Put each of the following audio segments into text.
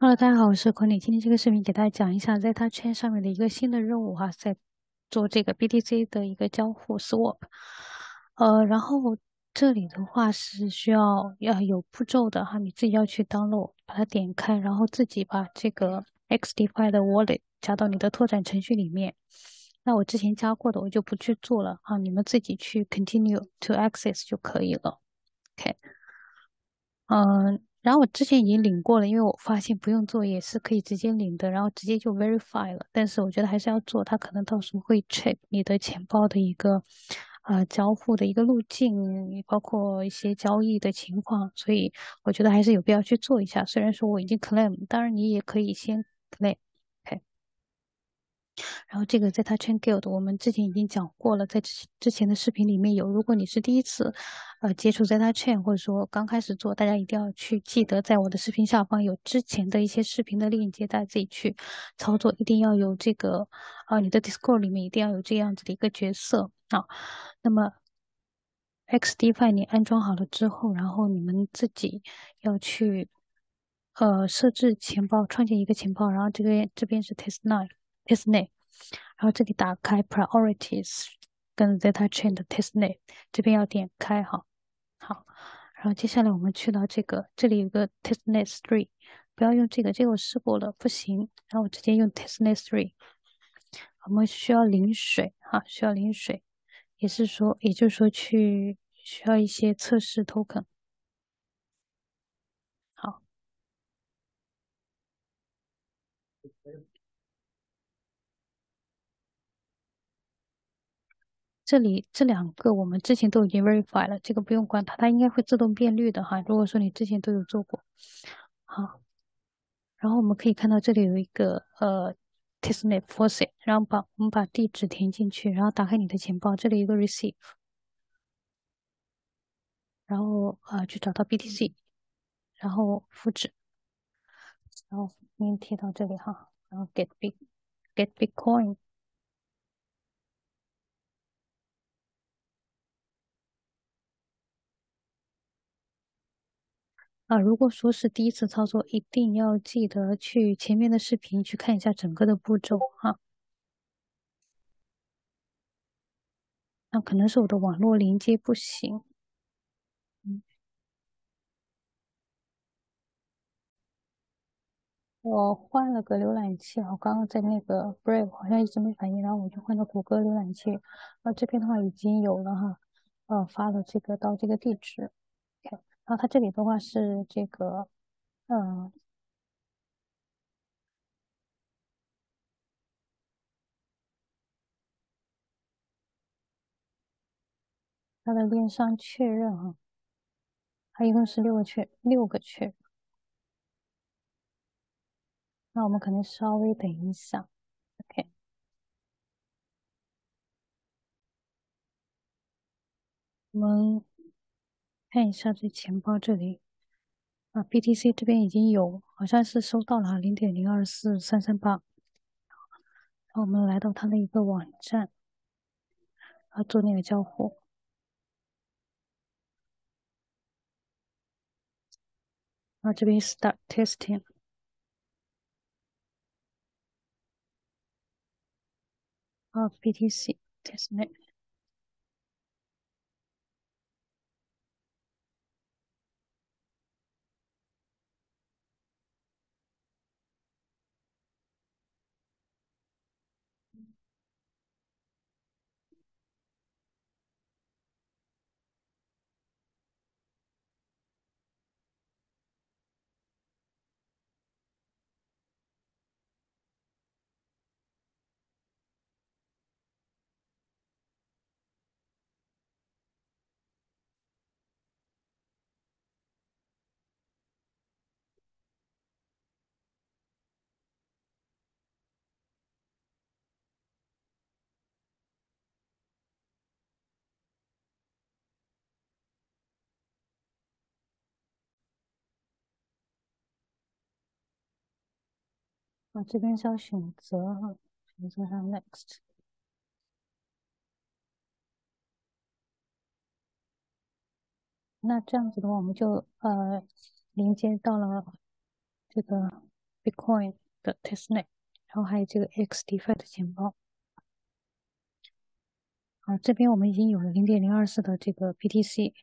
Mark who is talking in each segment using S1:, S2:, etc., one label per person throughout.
S1: Hello，大家好，我是孔丽。今天这个视频给大家讲一下 Zeta Chain 上面的一个新的任务哈，在做这个 BTC 的一个交互 Swap。呃，然后这里的话是需要要有步骤的哈，你自己要去 download，把它点开，然后自己把这个 XDeFi 的 Wallet 加到你的拓展程序里面。那我之前加过的，我就不去做了啊，你们自己去 Continue to Access 就可以了。OK，嗯。然后我之前已经领过了，因为我发现不用做也是可以直接领的，然后直接就 verify 了。但是我觉得还是要做，他可能到时候会 check 你的钱包的一个呃交互的一个路径，包括一些交易的情况，所以我觉得还是有必要去做一下。虽然说我已经 claim，当然你也可以先 claim。然后这个在它 Chain Guild，我们之前已经讲过了，在之之前的视频里面有。如果你是第一次，呃，接触在它 Chain，或者说刚开始做，大家一定要去记得，在我的视频下方有之前的一些视频的链接，大家自己去操作。一定要有这个，啊，你的 Discord 里面一定要有这样子的一个角色啊。那么 XDFI 你安装好了之后，然后你们自己要去，呃，设置钱包，创建一个钱包，然后这个这边是 test line Testnet，Testnet。然后这里打开 Priorities 跟 data Chain 的 Testnet，这边要点开哈。好，然后接下来我们去到这个，这里有个 Testnet Three，不要用这个，这个我试过了不行。然后我直接用 Testnet Three。我们需要领水哈，需要领水，也是说，也就是说去需要一些测试 Token。好。这里这两个我们之前都已经 verify 了，这个不用管它，它应该会自动变绿的哈。如果说你之前都有做过，好，然后我们可以看到这里有一个呃 testnet faucet，然后把我们把地址填进去，然后打开你的钱包，这里有个 receive，然后啊去找到 BTC，然后复制，然后粘贴到这里哈，然后 get big get Bitcoin。啊，如果说是第一次操作，一定要记得去前面的视频去看一下整个的步骤哈。那可能是我的网络连接不行。嗯，我换了个浏览器，我刚刚在那个 Brave 好像一直没反应，然后我就换到谷歌浏览器。啊，这边的话已经有了哈，呃，发了这个到这个地址。然后它这里的话是这个，嗯，它的链上确认哈，它一共是六个确六个确。那我们可能稍微等一下，OK，我们看一下这钱包这里。啊，BTC 这边已经有，好像是收到了零点零二四三三八。然后我们来到它的一个网站，啊，做那个交互。啊，这边 start testing。啊，BTC testnet。啊，这边是要选择哈，选择上 Next。那这样子的话，我们就呃连接到了这个 Bitcoin 的 testnet，然后还有这个 XDeFi 的钱包。啊，这边我们已经有了零点零二四的这个 BTC。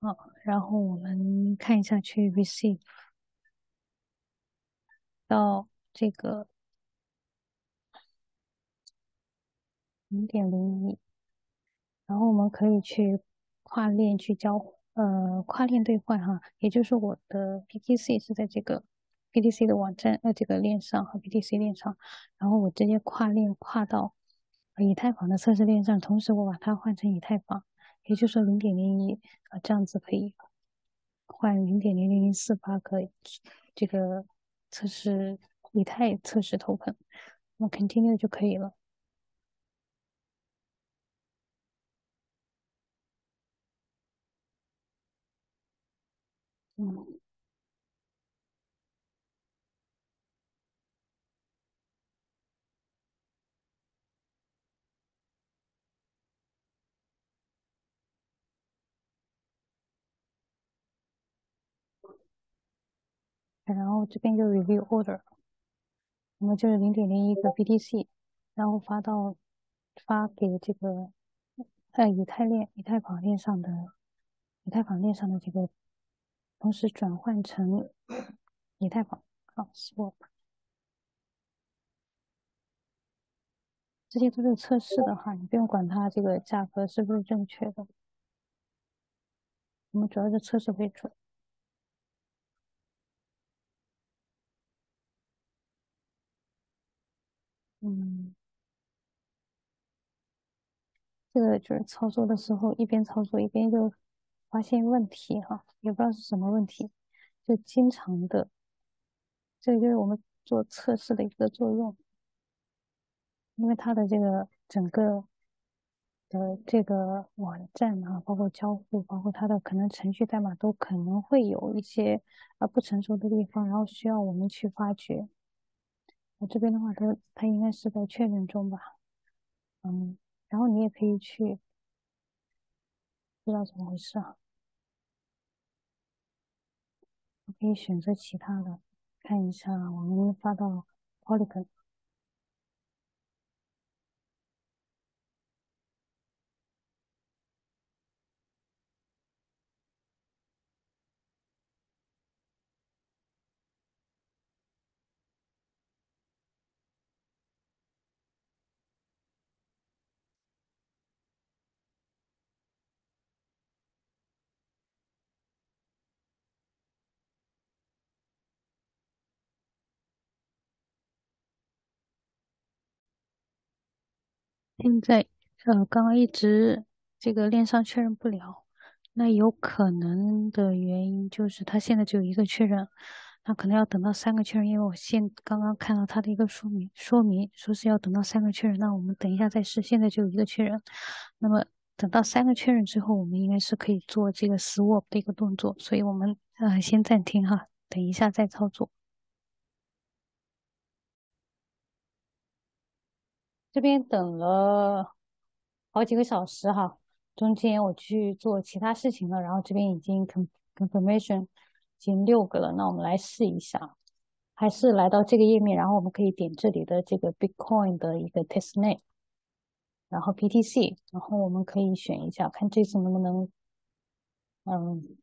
S1: 好，然后我们看一下去 receive 到这个零点零一，然后我们可以去跨链去交呃跨链兑换哈，也就是我的 BTC 是在这个 BTC 的网站呃这个链上和 BTC 链上，然后我直接跨链跨到以太坊的测试链上，同时我把它换成以太坊。也就是说，零点零一啊，这样子可以换零点零零零四八个这个测试以太测试头盆，那么 continue 就可以了。嗯。然后这边就 review order，我们就是零点零一个 BTC，然后发到发给这个在以太链、以太坊链上的以太坊链上的这个，同时转换成以太坊啊 swap，这些都是测试的哈，你不用管它这个价格是不是正确的，我们主要是测试为准。嗯，这个就是操作的时候一边操作一边就发现问题哈，也不知道是什么问题，就经常的，这就是我们做测试的一个作用，因为它的这个整个的这个网站啊，包括交互，包括它的可能程序代码都可能会有一些呃不成熟的地方，然后需要我们去发掘。我这边的话，他他应该是在确认中吧，嗯，然后你也可以去，不知道怎么回事啊，我可以选择其他的，看一下我们发到 Polygon。现在呃，刚刚一直这个链上确认不了，那有可能的原因就是它现在只有一个确认，那可能要等到三个确认，因为我现刚刚看到它的一个说明，说明说是要等到三个确认，那我们等一下再试，现在只有一个确认，那么等到三个确认之后，我们应该是可以做这个 swap 的一个动作，所以我们呃先暂停哈，等一下再操作。这边等了好几个小时哈，中间我去做其他事情了，然后这边已经 confirmation 已经六个了，那我们来试一下，还是来到这个页面，然后我们可以点这里的这个 Bitcoin 的一个 testnet，然后 BTC，然后我们可以选一下，看这次能不能，嗯，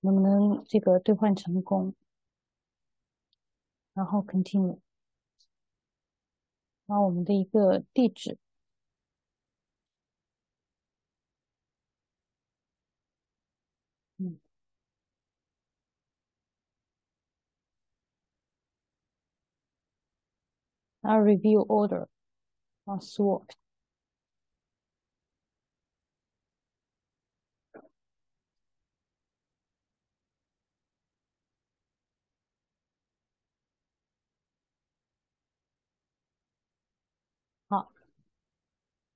S1: 能不能这个兑换成功，然后 continue。然后我们的一个地址，嗯，然后 review order，啊，swap，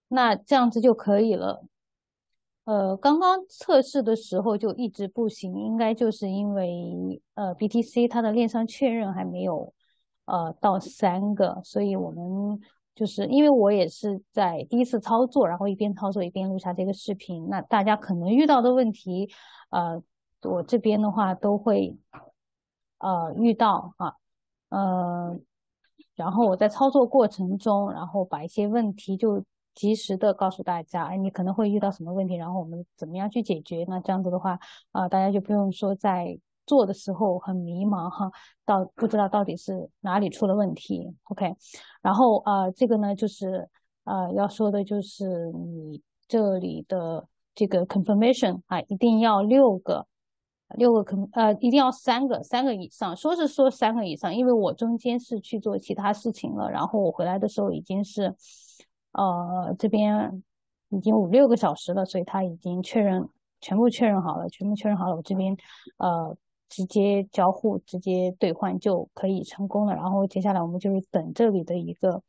S1: 那这样子就可以了。呃，刚刚测试的时候就一直不行，应该就是因为呃 BTC 它的链上确认还没有呃到三个，所以我们就是因为我也是在第一次操作，然后一边操作一边录下这个视频。那大家可能遇到的问题，呃，我这边的话都会呃遇到啊，呃，然后我在操作过程中，然后把一些问题就及时的告诉大家，哎，你可能会遇到什么问题，然后我们怎么样去解决？那这样子的话，啊，大家就不用说在做的时候很迷茫哈，到不知道到底是哪里出了问题。OK，然后啊，这个呢就是呃要说的就是你这里的这个 confirmation 啊，一定要六个。六个可能呃，一定要三个，三个以上。说是说三个以上，因为我中间是去做其他事情了，然后我回来的时候已经是，呃，这边已经五六个小时了，所以他已经确认全部确认好了，全部确认好了，我这边呃直接交互，直接兑换就可以成功了。然后接下来我们就是等这里的一个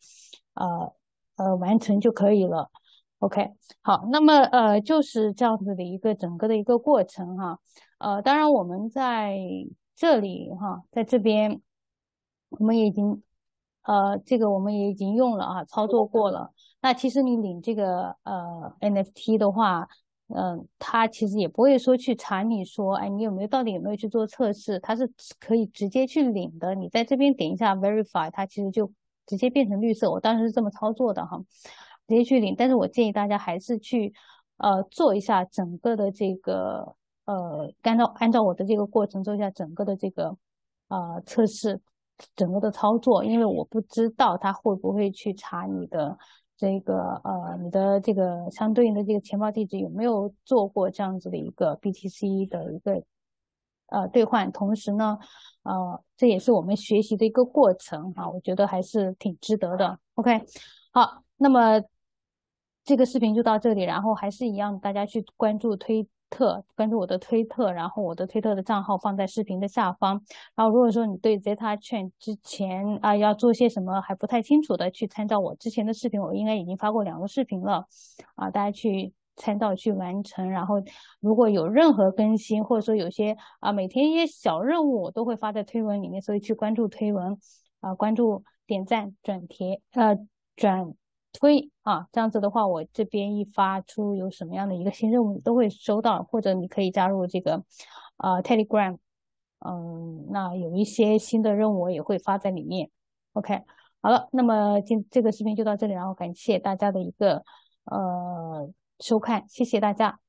S1: 呃呃完成就可以了。OK，好，那么呃就是这样子的一个整个的一个过程哈。呃，当然我们在这里哈，在这边我们已经呃，这个我们也已经用了啊，操作过了。那其实你领这个呃 NFT 的话，嗯，它其实也不会说去查你说，哎，你有没有到底有没有去做测试？它是可以直接去领的。你在这边点一下 Verify，它其实就直接变成绿色。我当时是这么操作的哈，直接去领。但是我建议大家还是去呃做一下整个的这个。呃，按照按照我的这个过程做一下整个的这个呃测试，整个的操作，因为我不知道他会不会去查你的这个呃你的这个相对应的这个钱包地址有没有做过这样子的一个 BTC 的一个呃兑换，同时呢，呃这也是我们学习的一个过程哈，我觉得还是挺值得的。OK，好，那么这个视频就到这里，然后还是一样，大家去关注推。特关注我的推特，然后我的推特的账号放在视频的下方。然后如果说你对 Zeta 券之前啊要做些什么还不太清楚的，去参照我之前的视频，我应该已经发过两个视频了啊，大家去参照去完成。然后如果有任何更新，或者说有些啊每天一些小任务，我都会发在推文里面，所以去关注推文啊，关注点赞转帖呃转。推啊，这样子的话，我这边一发出有什么样的一个新任务，都会收到，或者你可以加入这个呃 Telegram，嗯，那有一些新的任务我也会发在里面。OK，好了，那么今这个视频就到这里，然后感谢大家的一个呃收看，谢谢大家。